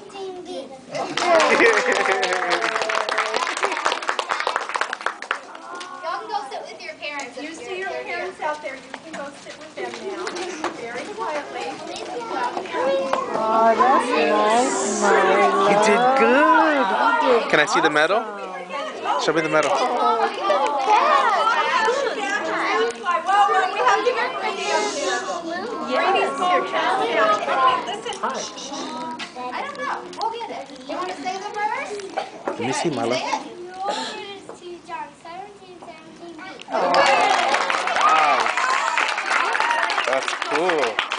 Y'all can go sit with your parents. You see your parents out there, you can go sit with them now. Very quietly. Oh, that's nice. You did good. Can I see the medal? Show me the medal. Oh, look at that. Well, we have to get Brady's here. Brady's here. Listen. Let me see, 17, 17, Wow. That's cool.